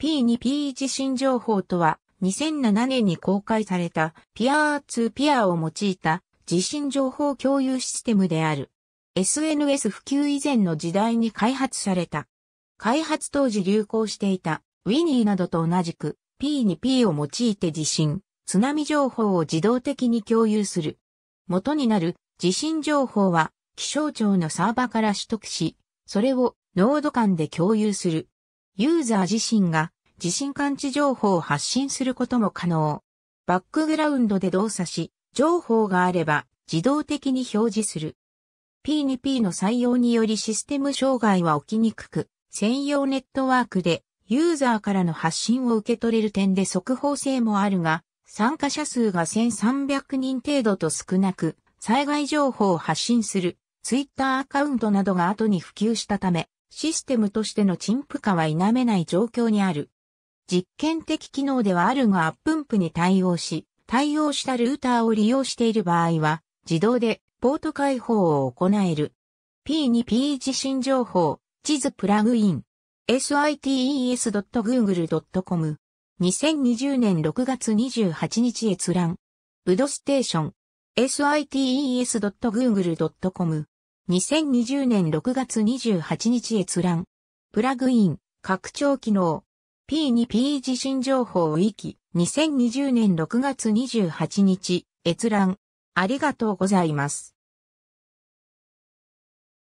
P2P 地震情報とは、2007年に公開されたピアーツーピアーを用いた地震情報共有システムである。SNS 普及以前の時代に開発された。開発当時流行していた Winnie などと同じく P2P を用いて地震、津波情報を自動的に共有する。元になる地震情報は気象庁のサーバから取得し、それをノード間で共有する。ユーザー自身が地震感知情報を発信することも可能。バックグラウンドで動作し、情報があれば自動的に表示する。P2P の採用によりシステム障害は起きにくく、専用ネットワークでユーザーからの発信を受け取れる点で速報性もあるが、参加者数が1300人程度と少なく、災害情報を発信するツイッターアカウントなどが後に普及したため、システムとしての陳腐化は否めない状況にある。実験的機能ではあるがアップンプに対応し、対応したルーターを利用している場合は、自動でポート開放を行える。P2P 地震情報、地図プラグイン。sites.google.com。2020年6月28日閲覧。ブドステーション。sites.google.com。2020年6月28日閲覧。プラグイン、拡張機能。P2P 地震情報ウィキ、2020年6月28日、閲覧。ありがとうございます。